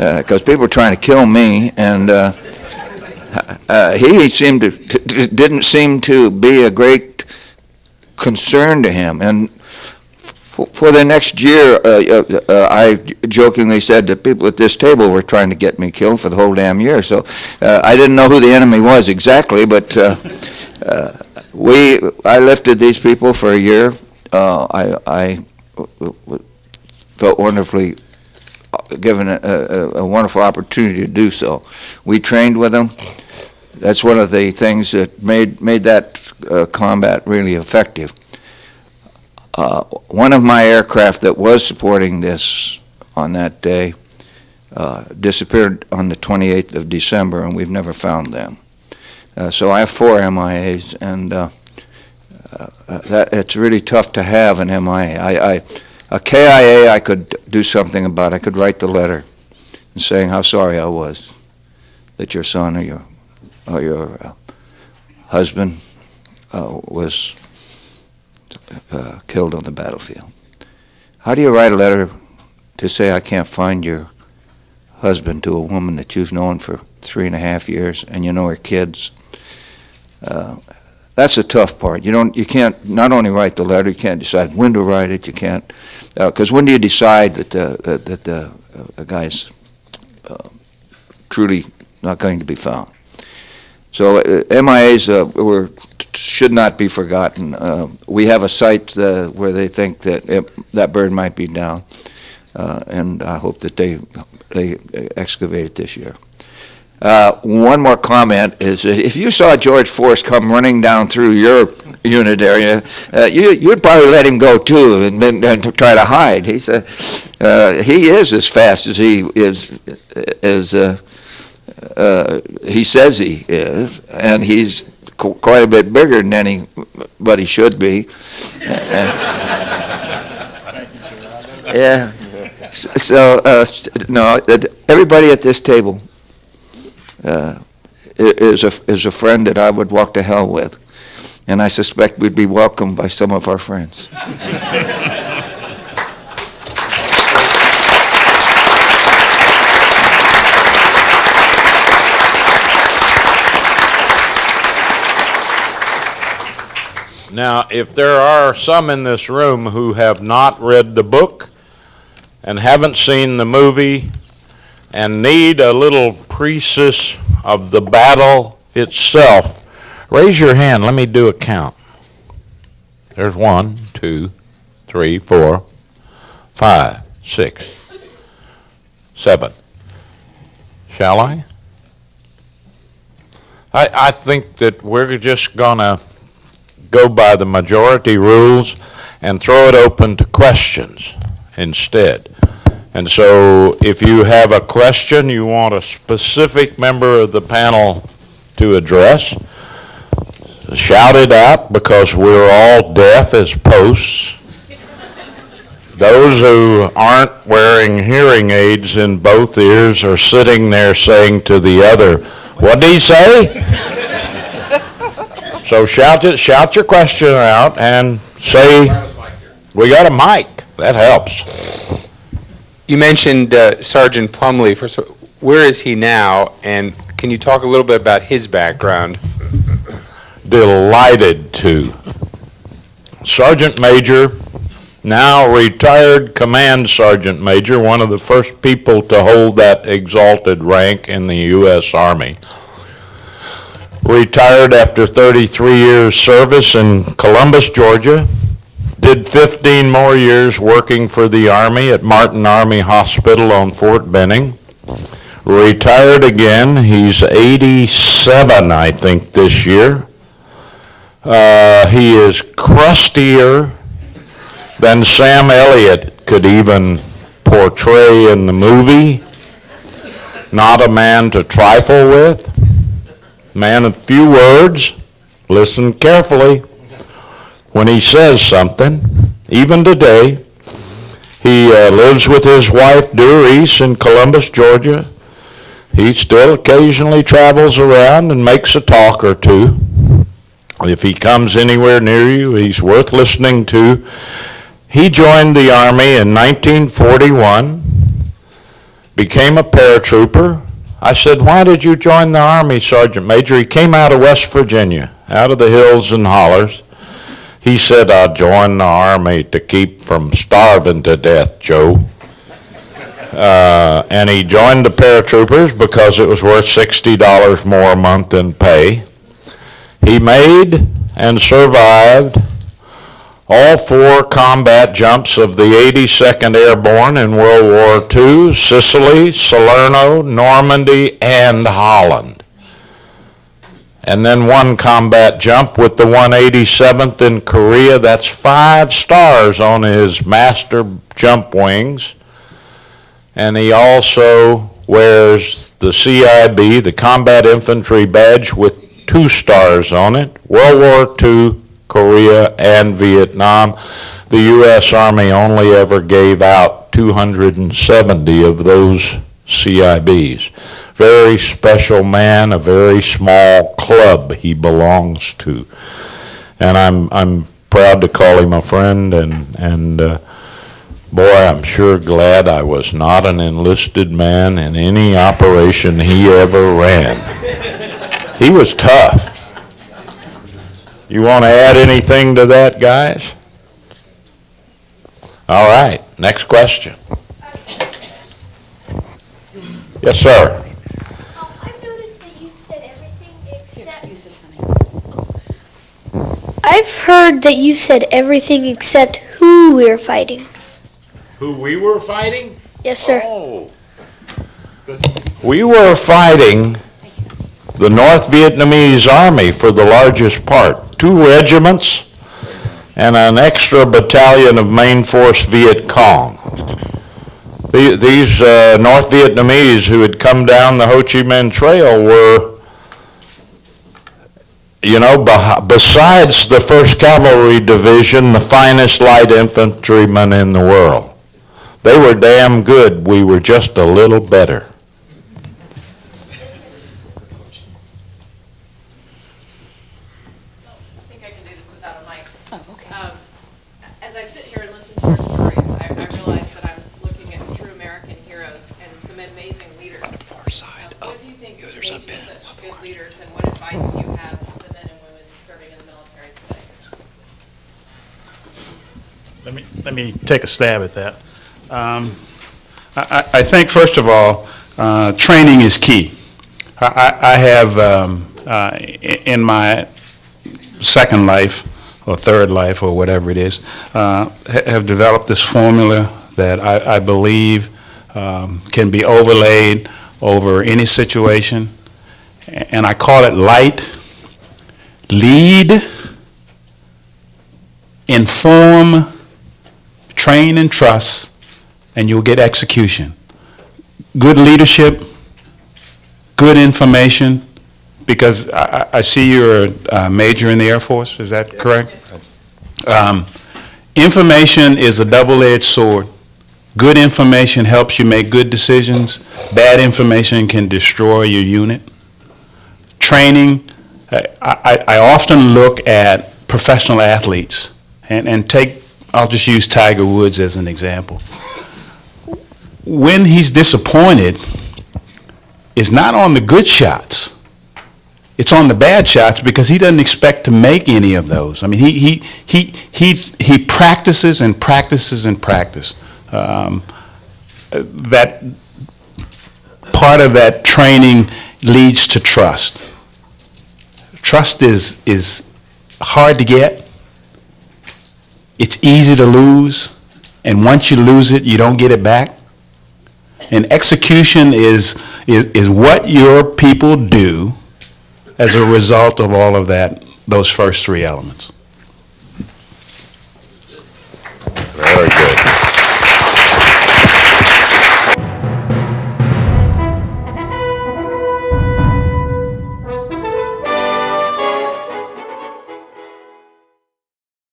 because people were trying to kill me, and uh, uh, he seemed to, t- didn't seem to be a great concern to him. And for, for the next year, uh, uh, uh, I jokingly said that people at this table were trying to get me killed for the whole damn year. So uh, I didn't know who the enemy was exactly, but uh, uh, we, I lifted these people for a year. Uh, I, I w- w- felt wonderfully uh, given a, a, a wonderful opportunity to do so. We trained with them. That's one of the things that made made that uh, combat really effective. Uh, one of my aircraft that was supporting this on that day uh, disappeared on the 28th of December, and we've never found them. Uh, so I have four MIAs, and uh, uh, that it's really tough to have an MIA. I, I, a KIA I could do something about. I could write the letter and saying how sorry I was that your son or your or your uh, husband uh, was uh, killed on the battlefield. How do you write a letter to say I can't find your husband to a woman that you've known for three and a half years and you know her kids? Uh, that's the tough part. You don't, you can't not only write the letter, you can't decide when to write it. You can't, because when do you decide that the, that the uh, guy's uh, truly not going to be found? So uh, MIAs uh, were, should not be forgotten. Uh, we have a site uh, where they think that it, that bird might be down, uh, and I hope that they they excavate it this year. Uh, one more comment is that if you saw George Forrest come running down through your unit area, uh, you, you'd probably let him go too and, and, and try to hide. He's a, uh, he is as fast as he is as uh, uh, he says he is, and he's qu- quite a bit bigger than anybody should be. yeah. So, no, everybody at this table uh, is a, is a friend that I would walk to hell with. And I suspect we'd be welcomed by some of our friends. Now, if there are some in this room who have not read the book and haven't seen the movie and need a little precis of the battle itself, raise your hand. Let me do a count. There's one, two, three, four, five, six, seven. Shall I? I, I think that we're just gonna go by the majority rules and throw it open to questions instead. And so if you have a question you want a specific member of the panel to address, shout it out because we're all deaf as posts. Those who aren't wearing hearing aids in both ears are sitting there saying to the other, what did he say? So shout it, shout your question out and say, we got a mic. That helps. You mentioned uh, Sergeant Plumley. Where is he now? And can you talk a little bit about his background? Delighted to. Sergeant Major, now retired Command Sergeant Major, one of the first people to hold that exalted rank in the U.S. Army. Retired after 33 years service in Columbus, Georgia. Did 15 more years working for the Army at Martin Army Hospital on Fort Benning. Retired again. He's 87, I think, this year. Uh, he is crustier than Sam Elliott could even portray in the movie. Not a man to trifle with. Man of few words. Listen carefully when he says something. Even today, he uh, lives with his wife Doris in Columbus, Georgia. He still occasionally travels around and makes a talk or two. If he comes anywhere near you, he's worth listening to. He joined the Army in 1941, became a paratrooper. I said, why did you join the Army, Sergeant Major? He came out of West Virginia, out of the hills and hollers. He said, I joined the Army to keep from starving to death, Joe. Uh, and he joined the paratroopers because it was worth $60 more a month in pay. He made and survived all four combat jumps of the 82nd Airborne in World War II, Sicily, Salerno, Normandy, and Holland. And then one combat jump with the 187th in Korea. That's five stars on his master jump wings. And he also wears the CIB, the Combat Infantry Badge, with two stars on it. World War II, Korea, and Vietnam. The U.S. Army only ever gave out 270 of those CIBs. Very special man, a very small club he belongs to. And I'm, I'm proud to call him a friend and, and, uh, boy, I'm sure glad I was not an enlisted man in any operation he ever ran. He was tough. You want to add anything to that, guys? All right, next question. Yes, sir. Um, I've noticed that you've said everything except. Use this, honey. I've heard that you've said everything except who we were fighting. Who we were fighting? Yes, sir. Oh. We were fighting the North Vietnamese Army for the largest part. Two regiments and an extra battalion of Main Force Viet Cong. The- These uh, North Vietnamese who had come down the Ho Chi Minh Trail were, you know, beh- besides the 1st Cavalry Division, the finest light infantrymen in the world. They were damn good. We were just a little better. I think I can do this without a mic. Oh, okay. Um, As I sit here and listen to your stories, I I realize that I'm looking at true American heroes and some amazing leaders. Far side What do you think made you such good leaders, and what advice do you have to the men and women serving in the military today? Let me, let me take a stab at that. Um, I, I I think, first of all, uh, training is key. I, I I have, um, uh, in my second life, or third life, or whatever it is, uh, ha- have developed this formula that I, I believe um, can be overlaid over any situation, and I call it light, lead, inform, train and trust, and you'll get execution. Good leadership, good information, because I, I see you're a major in the Air Force, is that correct? Um, Information is a double-edged sword. Good information helps you make good decisions. Bad information can destroy your unit. Training, I, I, I often look at professional athletes and, and take, I'll just use Tiger Woods as an example. When he's disappointed, it's not on the good shots. It's on the bad shots because he doesn't expect to make any of those. I mean, he, he, he, he, he practices and practices and practice. Um, that part of that training leads to trust. Trust is, is hard to get. It's easy to lose. And once you lose it, you don't get it back. And execution is, is, is what your people do as a result of all of that, those first three elements.